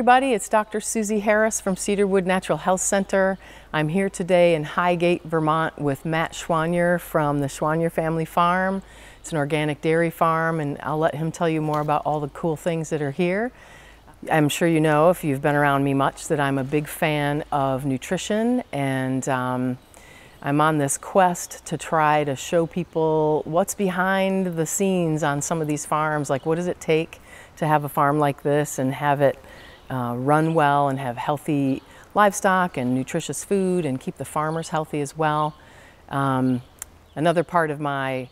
Everybody, it's Dr. Susie Harris from Cedarwood Natural Health Center. I'm here today in Highgate, Vermont with Matt Choiniere from the Choiniere Family Farm. It's an organic dairy farm and I'll let him tell you more about all the cool things that are here. I'm sure you know, if you've been around me much, that I'm a big fan of nutrition and um, I'm on this quest to try to show people what's behind the scenes on some of these farms. Like what does it take to have a farm like this and have it uh, run well and have healthy livestock and nutritious food and keep the farmers healthy as well. Um, another part of my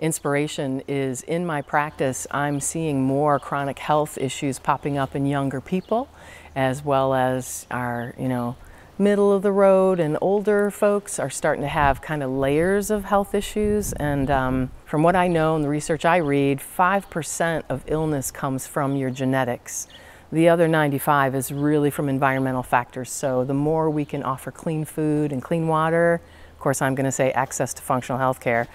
inspiration is in my practice, I'm seeing more chronic health issues popping up in younger people, as well as our, you know, middle of the road and older folks are starting to have kind of layers of health issues. And um, from what I know and the research I read, 5% of illness comes from your genetics. The other 95 is really from environmental factors. So the more we can offer clean food and clean water, of course, I'm going to say access to functional health care.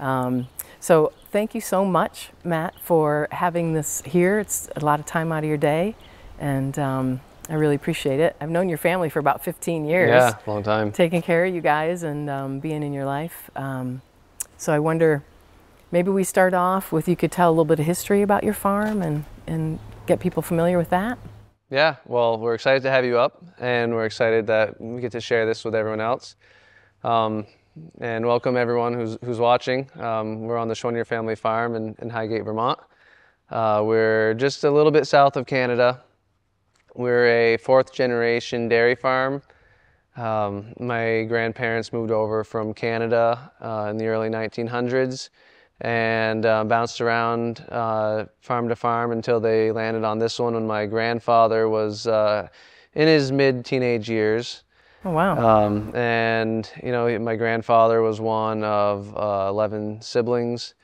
Um, so thank you so much, Matt, for having this here. It's a lot of time out of your day, and um, I really appreciate it. I've known your family for about 15 years. Yeah, long time. Taking care of you guys and um, being in your life. Um, so I wonder, maybe we start off with you could tell a little bit of history about your farm and, and get people familiar with that? Yeah, well, we're excited to have you up, and we're excited that we get to share this with everyone else. Um, and welcome everyone who's, who's watching. Um, we're on the Choiniere Family Farm in, in Highgate, Vermont. Uh, we're just a little bit south of Canada. We're a fourth generation dairy farm. Um, my grandparents moved over from Canada uh, in the early 1900s and uh, bounced around uh, farm to farm until they landed on this one when my grandfather was uh, in his mid teenage years. Oh, wow. Um, and, you know, my grandfather was one of uh, 11 siblings.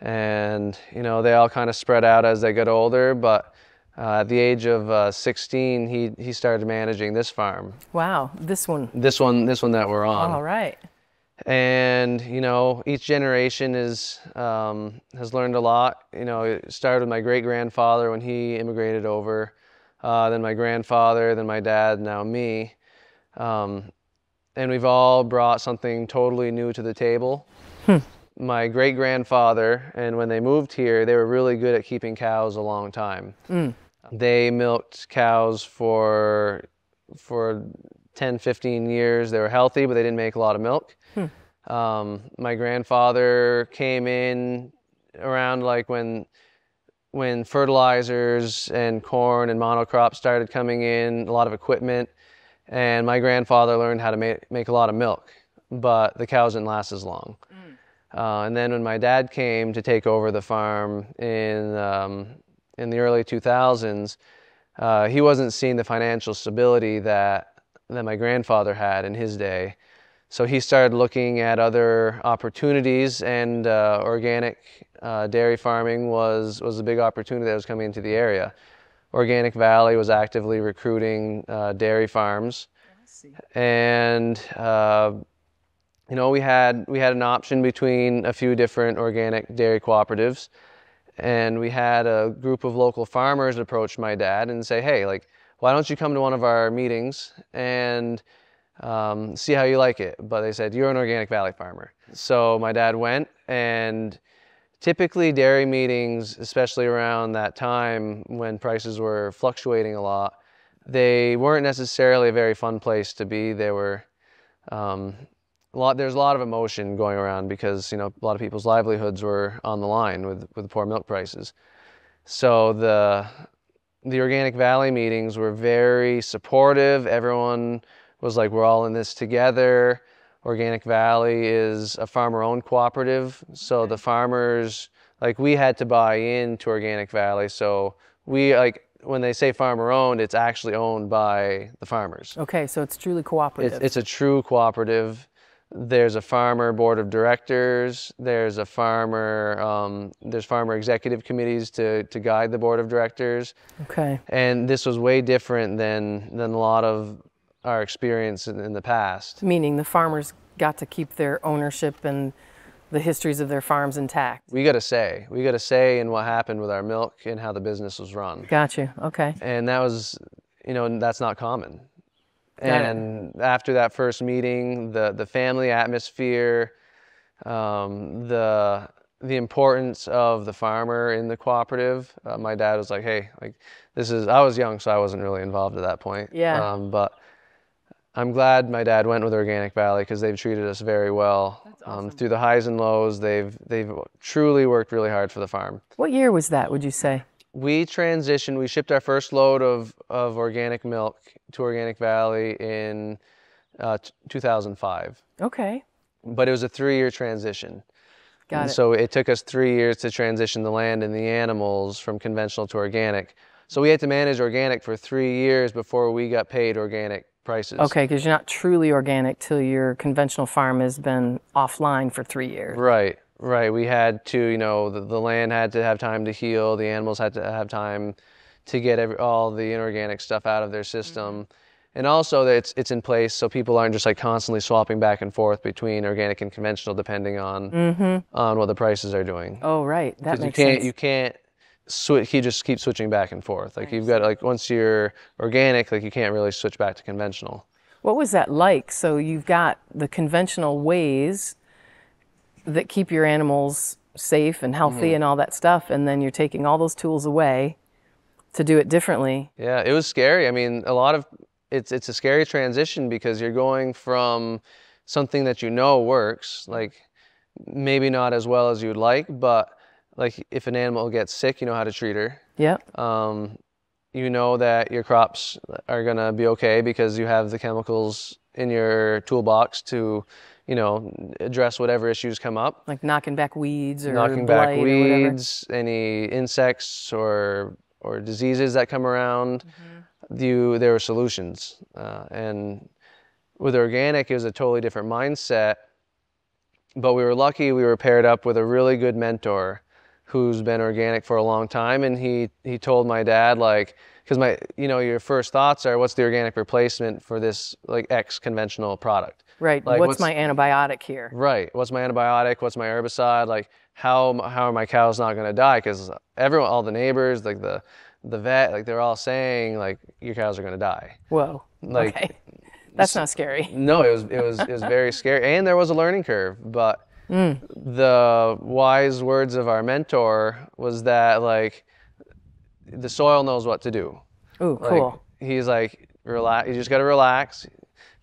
And, you know, they all kind of spread out as they got older. But uh, at the age of uh, 16, he, he started managing this farm. Wow. This one. This one, this one that we're on. All right and you know each generation is um, has learned a lot you know it started with my great grandfather when he immigrated over uh, then my grandfather then my dad now me um, and we've all brought something totally new to the table hmm. my great grandfather and when they moved here they were really good at keeping cows a long time mm. they milked cows for for 10 15 years they were healthy but they didn't make a lot of milk um, my grandfather came in around like when when fertilizers and corn and monocrops started coming in, a lot of equipment, and my grandfather learned how to make, make a lot of milk, but the cows didn't last as long. Mm. Uh, and then when my dad came to take over the farm in, um, in the early 2000s, uh, he wasn't seeing the financial stability that, that my grandfather had in his day. So he started looking at other opportunities, and uh, organic uh, dairy farming was, was a big opportunity that was coming into the area. Organic Valley was actively recruiting uh, dairy farms, and uh, you know we had we had an option between a few different organic dairy cooperatives, and we had a group of local farmers approach my dad and say, hey, like, why don't you come to one of our meetings and um, see how you like it. But they said, you're an organic valley farmer. So my dad went and typically dairy meetings, especially around that time when prices were fluctuating a lot, they weren't necessarily a very fun place to be. They were, um, a lot, there's a lot of emotion going around because, you know, a lot of people's livelihoods were on the line with, with poor milk prices. So the, the Organic Valley meetings were very supportive. Everyone was like, we're all in this together. Organic Valley is a farmer-owned cooperative, so the farmers, like we had to buy into Organic Valley, so we like when they say farmer-owned, it's actually owned by the farmers. Okay, so it's truly cooperative. It's, it's a true cooperative. There's a farmer board of directors. There's a farmer. Um, there's farmer executive committees to to guide the board of directors. Okay. And this was way different than than a lot of our experience in, in the past. Meaning the farmers got to keep their ownership and the histories of their farms intact. We got a say. We got a say in what happened with our milk and how the business was run. Got you. Okay. And that was, you know, that's not common. And after that first meeting, the the family atmosphere, um, the the importance of the farmer in the cooperative. Uh, my dad was like, "Hey, like this is." I was young, so I wasn't really involved at that point. Yeah. Um, but I'm glad my dad went with Organic Valley because they've treated us very well um, through the highs and lows. They've they've truly worked really hard for the farm. What year was that, would you say? We transitioned. We shipped our first load of of organic milk to Organic Valley in uh, t- 2005 Okay. but it was a three-year transition. Got And it. So it took us three years to transition the land and the animals from conventional to organic. So we had to manage organic for three years before we got paid organic prices. Okay, because you're not truly organic till your conventional farm has been offline for three years. Right, right. We had to, you know, the, the land had to have time to heal. The animals had to have time to get every, all the inorganic stuff out of their system. Mm-hmm. And also that it's, it's in place so people aren't just like constantly swapping back and forth between organic and conventional depending on mm-hmm. on what the prices are doing. Oh, right. That Because you can't sense. you can't switch. You just keeps switching back and forth. Like you've got like once you're organic, like you can't really switch back to conventional. What was that like? So you've got the conventional ways that keep your animals safe and healthy Mm-hmm. and all that stuff, and then you're taking all those tools away to do it differently. Yeah, it was scary. I mean, a lot of it's it's a scary transition because you're going from something that you know works, like maybe not as well as you'd like, but like if an animal gets sick, you know how to treat her. yeah Um, you know that your crops are gonna be okay because you have the chemicals in your toolbox to, you know, address whatever issues come up. Like knocking back weeds or knocking back weeds, any insects or or diseases that come around. You there were solutions, uh, and with organic, it was a totally different mindset. But we were lucky; we were paired up with a really good mentor, who's been organic for a long time, and he he told my dad like. Because my, you know, your first thoughts are, what's the organic replacement for this like X conventional product? Right. Like, what's, what's- my antibiotic here? Right. What's my antibiotic? What's my herbicide? Like how how are my cows not going to die? Because everyone, all the neighbors, like the the vet, like they're all saying like your cows are going to die. Whoa. Like- okay. That's not scary. No, it was it was it was very scary, and there was a learning curve. But Mm. the wise words of our mentor was that like the soil knows what to do. Ooh, Like, cool. He's like, relax. You just got to relax.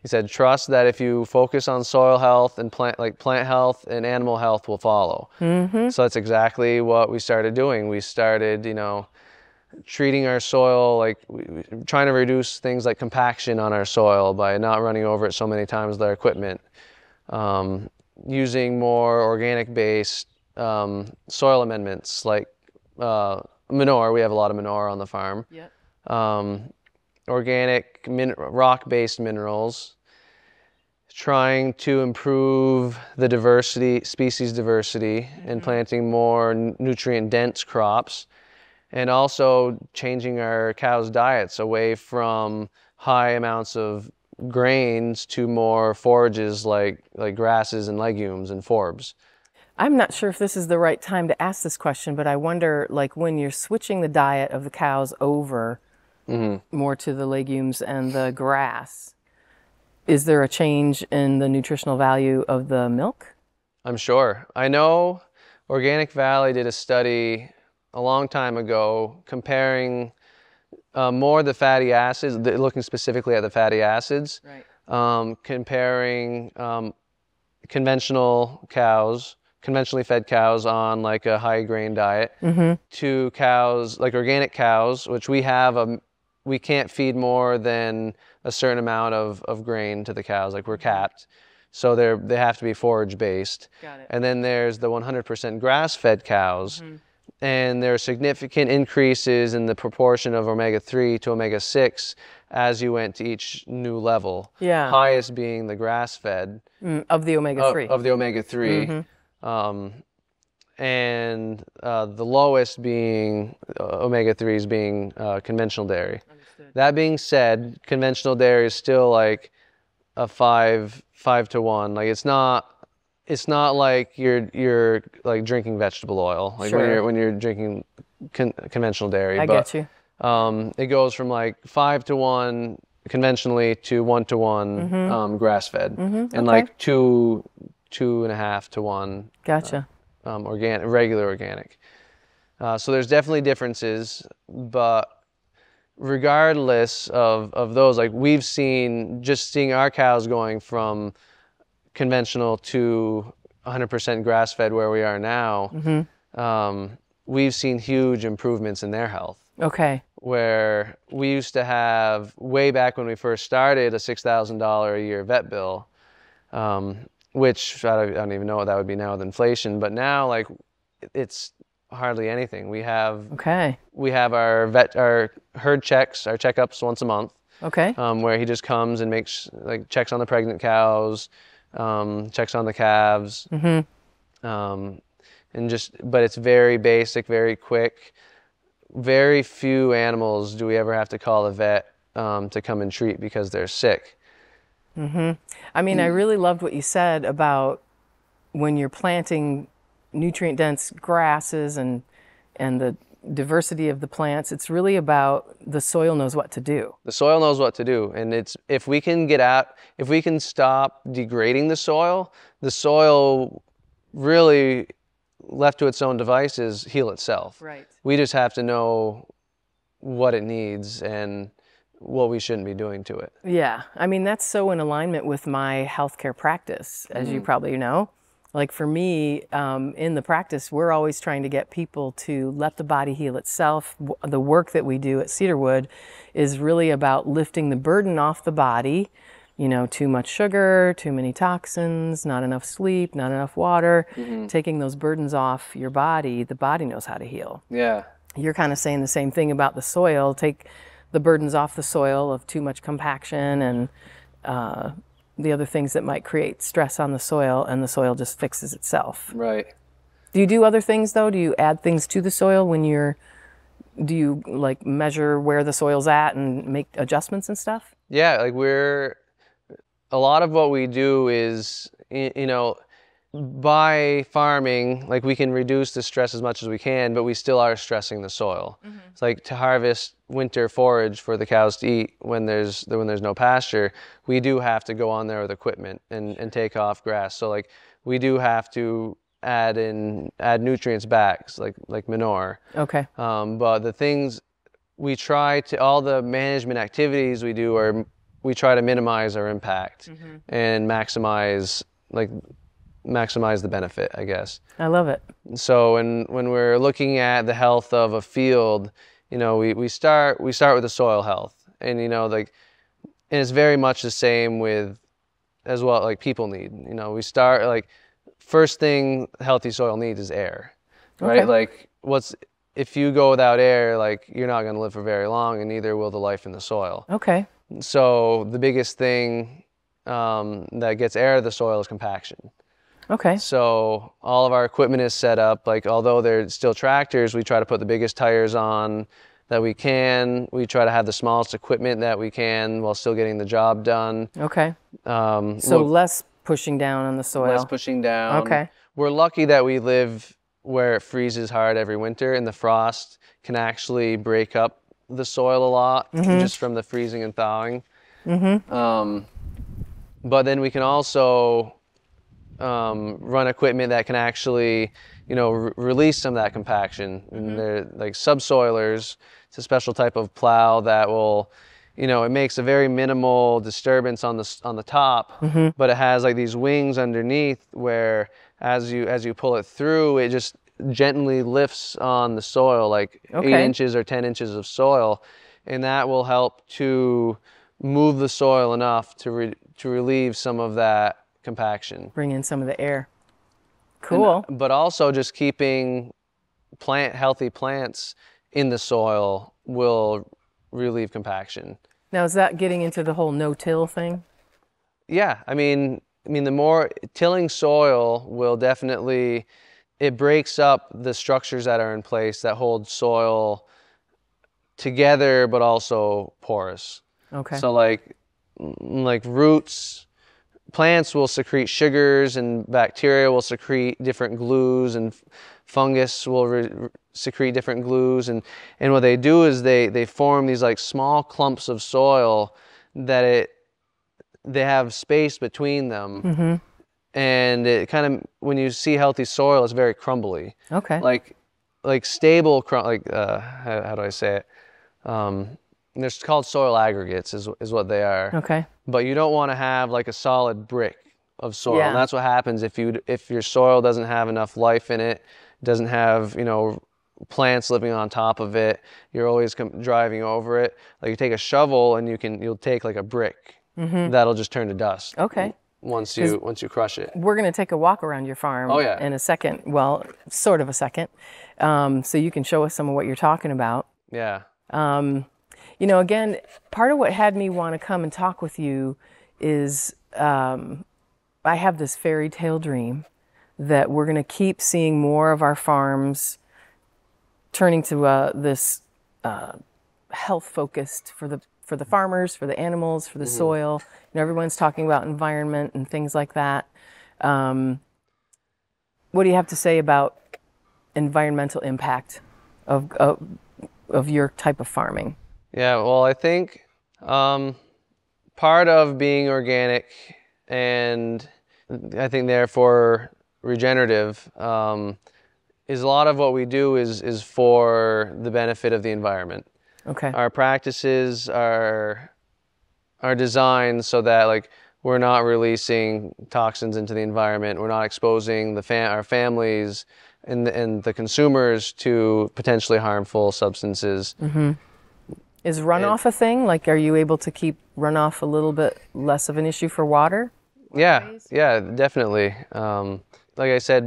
He said, trust that if you focus on soil health and plant, like plant health and animal health will follow. Mm-hmm. So that's exactly what we started doing. We started, you know, treating our soil like trying to reduce things like compaction on our soil by not running over it so many times with our equipment. Um, using more organic-based um, soil amendments like uh, manure. We have a lot of manure on the farm Yep. um, organic min- rock-based minerals, trying to improve the diversity, species diversity, and planting more n- nutrient-dense crops, and also changing our cows' diets away from high amounts of grains to more forages like like grasses and legumes and forbs. I'm not sure if this is the right time to ask this question, but I wonder, like, when you're switching the diet of the cows over Mm-hmm. more to the legumes and the grass, is there a change in the nutritional value of the milk? I'm sure. I know Organic Valley did a study a long time ago comparing uh, more the fatty acids, th- looking specifically at the fatty acids, Right. um, comparing um, conventional cows, conventionally fed cows on like a high grain diet, to cows like organic cows, which we have a we can't feed more than a certain amount of, of grain to the cows, like we're capped. So they're they have to be forage based. Got it. And then there's the 100% grass fed cows. And there are significant increases in the proportion of omega 3 to omega 6 as you went to each new level. Yeah. Highest being the grass fed Mm, of the omega-3. of the omega 3. Um, and uh, the lowest being uh, omega 3s being uh, conventional dairy. That being said, conventional dairy is still like a five five to one. Like it's not it's not like you're you're like drinking vegetable oil like Sure. when you're when you're drinking con- conventional dairy I but get you. um, it goes from like five to one conventionally to one to one um, grass fed and Mm-hmm. okay. like two two and a half to one Gotcha. um, organic regular organic uh, so there's definitely differences but regardless of, of those like we've seen just seeing our cows going from conventional to 100% grass fed where we are now um, we've seen huge improvements in their health okay. where we used to have way back when we first started a $6000 a year vet bill um, which I don't, I don't even know what that would be now with inflation but now like it's hardly anything we have Okay. we have our vet our herd checks our checkups once a month Okay. um, where he just comes and makes like checks on the pregnant cows um, checks on the calves. Um, and just but it's very basic very quick. Very few animals do we ever have to call a vet um, to come and treat because they're sick. Mm-hmm. I mean, I really loved what you said about when you're planting nutrient dense grasses and and the diversity of the plants. It's really about the soil knows what to do. the soil knows what to do and it's if we can get at if we can stop degrading the soil the soil really left to its own devices heal itself Right. we just have to know what it needs and what we shouldn't be doing to it Yeah, I mean that's so in alignment with my healthcare practice, as you mm. probably know. Like for me, um, in the practice, we're always trying to get people to let the body heal itself. The work that we do at Cedarwood is really about lifting the burden off the body. You know, too much sugar, too many toxins, not enough sleep, not enough water. Taking those burdens off your body, the body knows how to heal yeah you're kind of saying the same thing about the soil. Take the burdens off the soil of too much compaction and uh, the other things that might create stress on the soil, and the soil just fixes itself. right Do you do other things though? Do you add things to the soil when you're? Do you like measure where the soil's at and make adjustments and stuff? yeah like we're a lot of what we do is you know by farming like we can reduce the stress as much as we can but we still are stressing the soil. It's like to harvest winter forage for the cows to eat when there's when there's no pasture we do have to go on there with equipment and, and take off grass. So like we do have to add in add nutrients back like like manure. Okay. um, but the things we try to, all the management activities we do are, we try to minimize our impact and maximize, like, maximize the benefit, I guess. I love it. So when, when we're looking at the health of a field, you know, we, we start, we start with the soil health and, you know, like, and it's very much the same with, as well, like people need, you know, we start like, first thing healthy soil needs is air, right? Okay. Like what's, if you go without air, like you're not going to live for very long, and neither will the life in the soil. Okay. So the biggest thing um, that gets air to the soil is compaction. Okay. So all of our equipment is set up. Like although they're still tractors, we try to put the biggest tires on that we can. We try to have the smallest equipment that we can while still getting the job done. Okay. Um, So look- less pushing down on the soil. less pushing down. Okay. We're lucky that we live where it freezes hard every winter, and the frost can actually break up the soil a lot Mm-hmm. just from the freezing and thawing. Um, but then we can also um, run equipment that can actually, you know, re- release some of that compaction. And they're like subsoilers. It's a special type of plow that will, you know, it makes a very minimal disturbance on the on the top, but it has like these wings underneath where as you as you pull it through, it just gently lifts on the soil, like eight inches or ten inches of soil, and that will help to move the soil enough to re- to relieve some of that compaction. Bring in some of the air. Cool. But also just keeping plant healthy plants in the soil will relieve compaction. Now is that getting into the whole no-till thing? Yeah, I mean, I mean the more tilling soil will definitely it breaks up the structures that are in place that hold soil together but also porous. Okay. So like like roots plants will secrete sugars and bacteria will secrete different glues and fungus will re- re- secrete different glues. And and what they do is they they form these like small clumps of soil that it they have space between them. And it kind of when you see healthy soil it's very crumbly. Okay. like like stable crum- like uh how, how do i say it? Um they're called soil aggregates is, is what they are okay. but you don't want to have like a solid brick of soil Yeah. and that's what happens if you if your soil doesn't have enough life in it doesn't have you know plants living on top of it you're always com- driving over it like you take a shovel and you can you'll take like a brick that'll just turn to dust Mm-hmm. Okay. once you once you crush it We're going to take a walk around your farm Oh, yeah. in a second. Well, sort of a second. Um, so you can show us some of what you're talking about. yeah You know, again, part of what had me want to come and talk with you is um, I have this fairy tale dream that we're going to keep seeing more of our farms turning to uh, this uh, health focused for the for the farmers, for the animals, for the soil. You know, everyone's talking about environment and things like that. Um, what do you have to say about environmental impact of, of of your type of farming? Yeah, well, I think um, part of being organic and I think therefore regenerative um, is a lot of what we do is is for the benefit of the environment. Okay. Our practices are are designed so that like we're not releasing toxins into the environment. We're not exposing the fam- our families and the, and the consumers to potentially harmful substances. Is runoff a thing? Like, are you able to keep runoff a little bit less of an issue for water? Yeah, yeah, definitely. Um, like I said,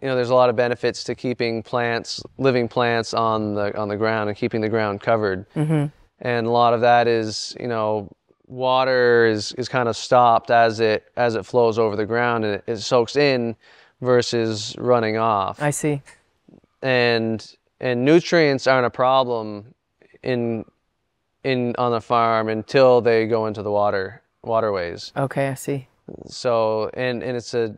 you know, there's a lot of benefits to keeping plants, living plants on the on the ground and keeping the ground covered. Mm-hmm. And a lot of that is, you know, water is is kind of stopped as it as it flows over the ground and it, it soaks in versus running off. I see. and and nutrients aren't a problem in in on the farm until they go into the water waterways. Okay, I see. So and and it's a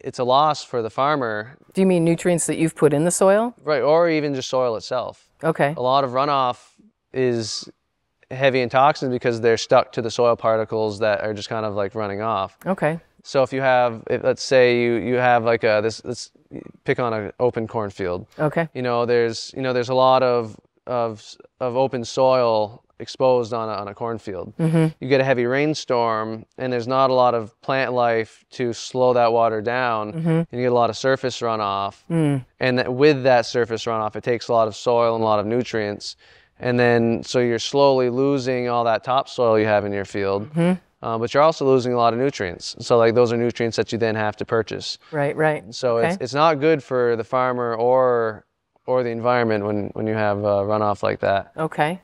it's a loss for the farmer, Do you mean nutrients that you've put in the soil? right? Or even just soil itself. Okay. A lot of runoff is heavy in toxins because they're stuck to the soil particles that are just kind of like running off. Okay. So if you have, if, let's say you you have like a this let's pick on an open cornfield. Okay. You know, there's you know there's a lot of of of open soil exposed on a, on a cornfield. You get a heavy rainstorm, and there's not a lot of plant life to slow that water down, and you get a lot of surface runoff. And that with that surface runoff, it takes a lot of soil and a lot of nutrients, and then so you're slowly losing all that topsoil you have in your field. Uh, but you're also losing a lot of nutrients. So like those are nutrients that you then have to purchase. Right, right. So okay. it's, it's not good for the farmer or or the environment when, when you have uh, runoff like that. Okay.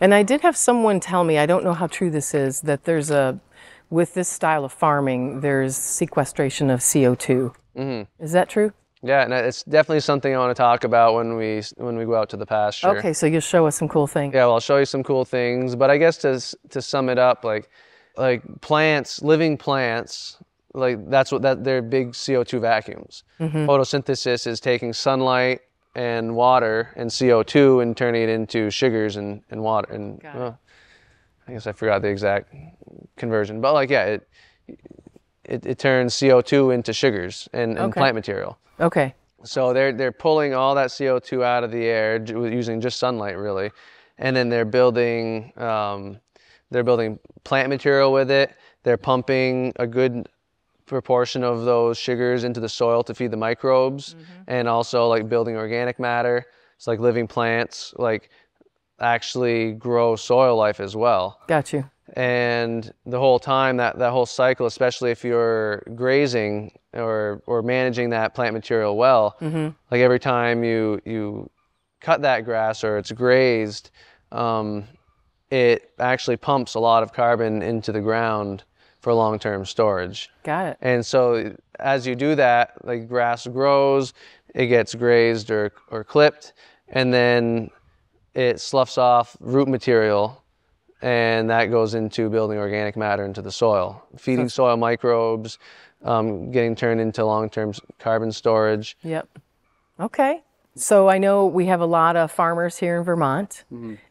And I did have someone tell me, I don't know how true this is, that there's a, with this style of farming, there's sequestration of CO2. Mm-hmm. Is that true? Yeah, and it's definitely something I want to talk about when we when we go out to the pasture. Okay, so you'll show us some cool things. Yeah, well, I'll show you some cool things, but I guess to to sum it up, like like plants, living plants, like that's what that they're big CO2 vacuums. Photosynthesis is taking sunlight and water and CO2 and turning it into sugars and, and water and well, I guess I forgot the exact conversion, but like yeah, it it, it turns CO2 into sugars and, and Okay. plant material. Okay. So they're they're pulling all that CO2 out of the air using just sunlight, really, and then they're building um, they're building plant material with it. They're pumping a good proportion of those sugars into the soil to feed the microbes, and also like building organic matter. It's like living plants, like actually grow soil life as well Got you. and the whole time that that whole cycle especially if you're grazing or or managing that plant material well like every time you you cut that grass or it's grazed um, it actually pumps a lot of carbon into the ground for long-term storage Got it. and so as you do that, like grass grows, it gets grazed or, or clipped, and then it sloughs off root material and that goes into building organic matter into the soil, feeding soil microbes, um, getting turned into long-term carbon storage. Yep. Okay. So I know we have a lot of farmers here in Vermont,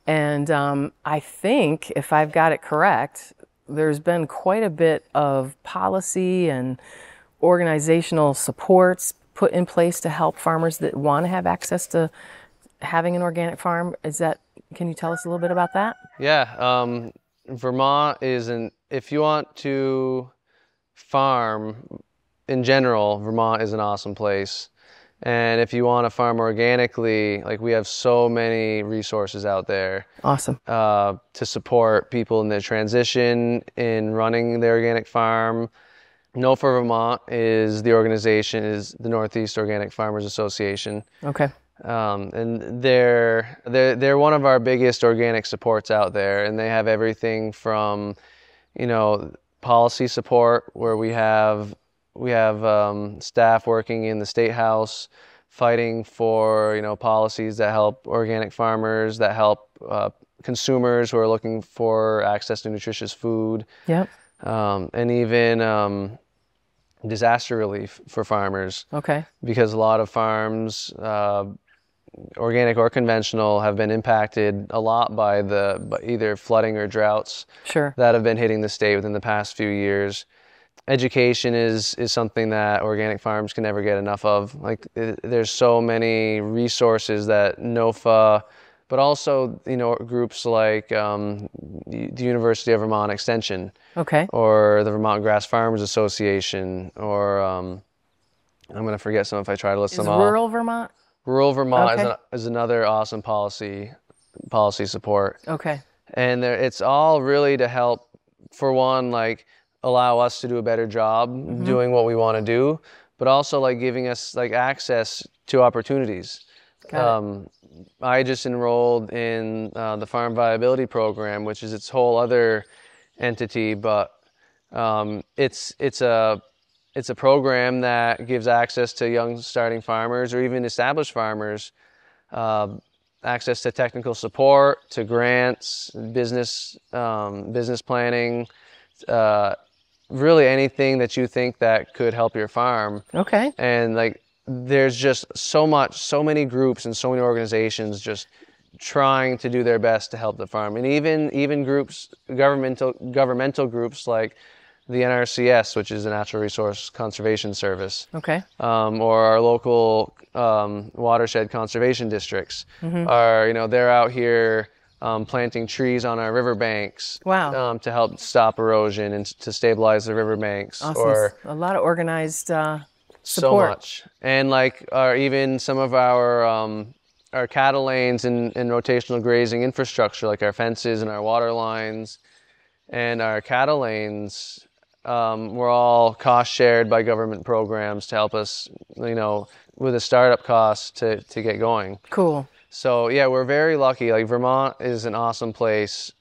and um, I think if I've got it correct, there's been quite a bit of policy and organizational supports put in place to help farmers that want to have access to having an organic farm. Is that? Can you tell us a little bit about that? Yeah, um, Vermont is an. If you want to farm in general, Vermont is an awesome place. And if you want to farm organically, like we have so many resources out there Awesome. uh, to support people in their transition in running their organic farm. NOFA Vermont is the organization is the Northeast Organic Farmers Association. Okay. Um, and they're, they're, they're one of our biggest organic supports out there, and they have everything from, you know, policy support where we have we have um, staff working in the state house fighting for you know policies that help organic farmers, that help uh, consumers who are looking for access to nutritious food, Yep. um, and even um, disaster relief for farmers Okay. because a lot of farms, uh, organic or conventional, have been impacted a lot by the by either flooding or droughts Sure. that have been hitting the state within the past few years. Education is is something that organic farms can never get enough of. Like i there's so many resources that NOFA, but also you know groups like um, the University of Vermont Extension Okay. or the Vermont Grass Farmers Association, or um, I'm going to forget some if I try to list Is them all. rural Vermont? Rural Vermont is, Okay. an, is another awesome policy policy support, Okay. and there, it's all really to help, for one, like allow us to do a better job Mm-hmm. doing what we want to do, but also like giving us like access to opportunities. Um, I just enrolled in uh, the Farm Viability Program, which is its whole other entity, but um, it's it's a it's a program that gives access to young starting farmers or even established farmers uh, access to technical support, to grants, business um, business planning, uh, really anything that you think that could help your farm Okay. and like there's just so much so many groups and so many organizations just trying to do their best to help the farm and even even groups governmental governmental groups like the NRCS which is the Natural Resource Conservation Service Okay. um, or our local um, watershed conservation districts are you know they're out here um, planting trees on our riverbanks Wow. um, to help stop erosion and to stabilize the riverbanks Awesome. or a lot of organized uh, so much and like our even some of our um, our cattle lanes and, and rotational grazing infrastructure like our fences and our water lines and our cattle lanes um, were all cost shared by government programs to help us you know with a startup cost to, to get going Cool. So yeah we're very lucky like vermont is an awesome place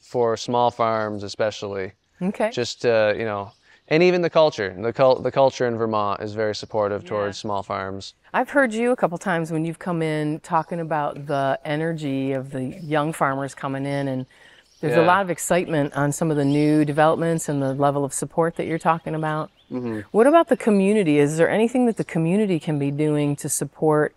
for small farms especially Okay. just to you know and even the culture the, cul- the culture in vermont is very supportive towards small farms I've heard you a couple times when you've come in talking about the energy of the young farmers coming in, and there's a lot of excitement on some of the new developments and the level of support that you're talking about. Mm-hmm. What about the community? Is there anything that the community can be doing to support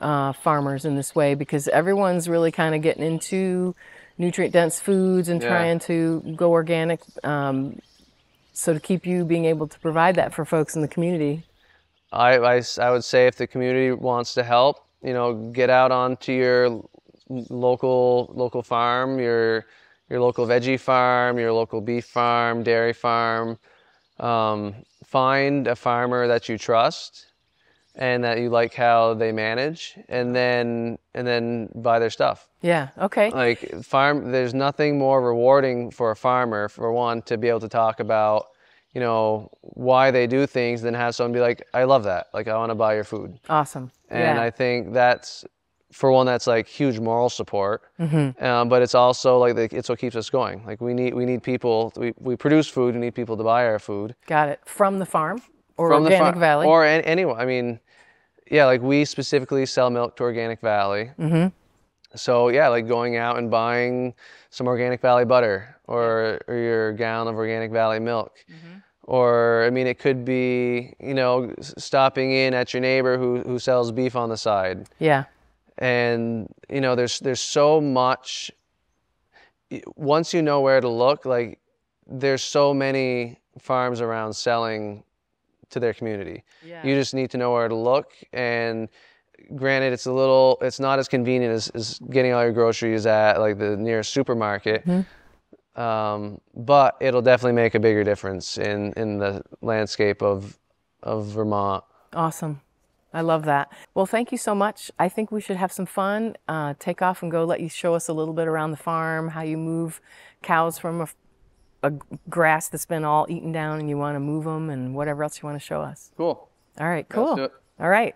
uh, farmers in this way? Because everyone's really kind of getting into nutrient dense foods and Yeah. trying to go organic. Um, so to keep you being able to provide that for folks in the community. I I would say if the community wants to help you know get out onto your local local farm your your local veggie farm your local beef farm dairy farm um, find a farmer that you trust and that you like how they manage and then and then buy their stuff Yeah. Okay. like farm there's nothing more rewarding for a farmer for one to be able to talk about you know why they do things than have someone be like i love that like i want to buy your food Awesome. and yeah. i think that's for one that's like huge moral support Mm-hmm. um, but it's also like the, it's what keeps us going like we need we need people we, we produce food we need people to buy our food Got it. From the farm or from Organic the farm Valley. or any, anyone i mean yeah like we specifically sell milk to organic valley Mm-hmm. so yeah, like going out and buying some organic Valley butter or, or your gallon of organic Valley milk. Or I mean, it could be you know stopping in at your neighbor who who sells beef on the side, Yeah. and you know there's there's so much. Once you know where to look, like there's so many farms around selling to their community. Yeah. You just need to know where to look. And granted, it's a little, it's not as convenient as, as getting all your groceries at like the nearest supermarket. Um, but it'll definitely make a bigger difference in, in the landscape of, of Vermont. Awesome. I love that. Well, thank you so much. I think we should have some fun. Uh, take off and go let you show us a little bit around the farm, how you move cows from a, a grass that's been all eaten down and you want to move them and whatever else you want to show us. Cool. All right, cool. All right.